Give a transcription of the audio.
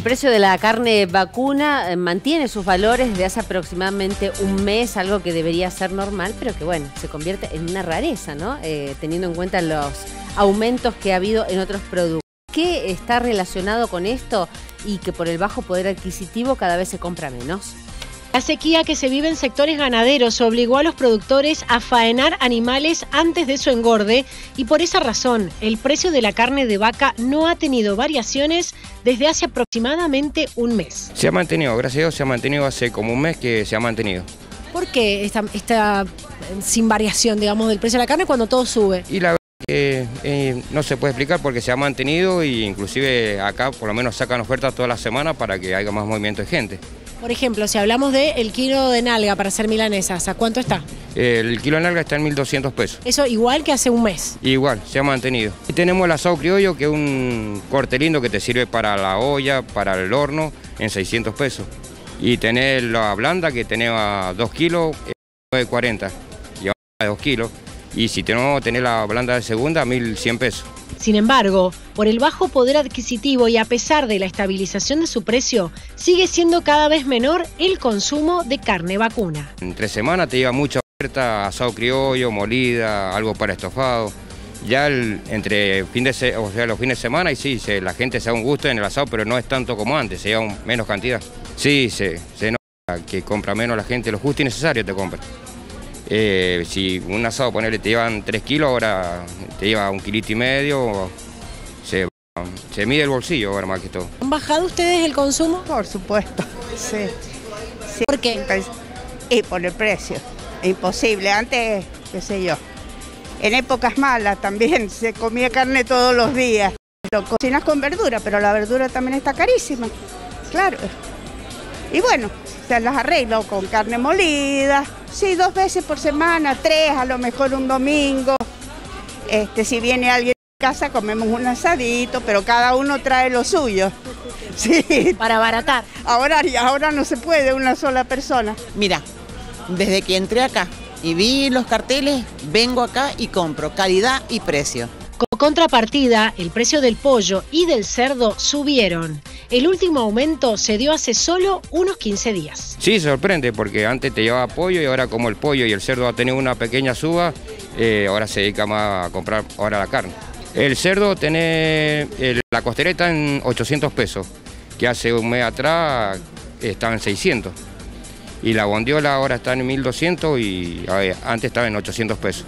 El precio de la carne vacuna eh, mantiene sus valores desde hace aproximadamente un mes, algo que debería ser normal, pero que bueno, se convierte en una rareza, ¿no? Eh, teniendo en cuenta los aumentos que ha habido en otros productos. ¿Qué está relacionado con esto y que por el bajo poder adquisitivo cada vez se compra menos? La sequía que se vive en sectores ganaderos obligó a los productores a faenar animales antes de su engorde y por esa razón el precio de la carne de vaca no ha tenido variaciones desde hace aproximadamente un mes. Se ha mantenido, gracias a Dios se ha mantenido hace como un mes que se ha mantenido. ¿Por qué está, está sin variación, digamos, del precio de la carne cuando todo sube? Y la verdad que eh, no se puede explicar porque se ha mantenido y inclusive acá por lo menos sacan ofertas toda la semana para que haya más movimiento de gente. Por ejemplo, si hablamos del el kilo de nalga para hacer milanesas, ¿a cuánto está? El kilo de nalga está en 1.200 pesos. Eso igual que hace un mes. Igual, se ha mantenido. Y tenemos el asado criollo, que es un corte lindo que te sirve para la olla, para el horno, en 600 pesos. Y tener la blanda, que tenemos 2 kilos, 940. Y ahora 2 kilos. Y si tenemos tener la blanda de segunda, 1.100 pesos. Sin embargo, por el bajo poder adquisitivo y a pesar de la estabilización de su precio, sigue siendo cada vez menor el consumo de carne vacuna. En tres semanas te lleva mucha oferta, asado criollo, molida, algo para estofado. Ya entre fin de o sea, los fines de semana y sí, la gente se da un gusto en el asado, pero no es tanto como antes, se lleva menos cantidad. Sí, se, se nota que compra menos la gente, lo justo y necesario te compra. Eh, si un asado, ponerle, te llevan 3 kilos, ahora te lleva un kilito y medio, se, se mide el bolsillo ahora más que todo. ¿Han bajado ustedes el consumo? Por supuesto, sí. ¿Por qué? Y por el precio, imposible. Antes, qué sé yo, en épocas malas también se comía carne todos los días. Lo cocinas con verdura, pero la verdura también está carísima, claro. Y bueno, se las arreglo con carne molida, sí, dos veces por semana, tres, a lo mejor un domingo. Este, si viene alguien a casa, comemos un asadito, pero cada uno trae lo suyo. Sí. Para abaratar. Ahora, ahora no se puede una sola persona. Mira, desde que entré acá y vi los carteles, vengo acá y compro calidad y precio. Como contrapartida, el precio del pollo y del cerdo subieron. El último aumento se dio hace solo unos 15 días. Sí, sorprende, porque antes te llevaba pollo y ahora como el pollo y el cerdo ha tenido una pequeña suba, eh, ahora se dedica más a comprar ahora la carne. El cerdo tiene la costereta en 800 pesos, que hace un mes atrás estaba en 600. Y la bondiola ahora está en 1200 y antes estaba en 800 pesos.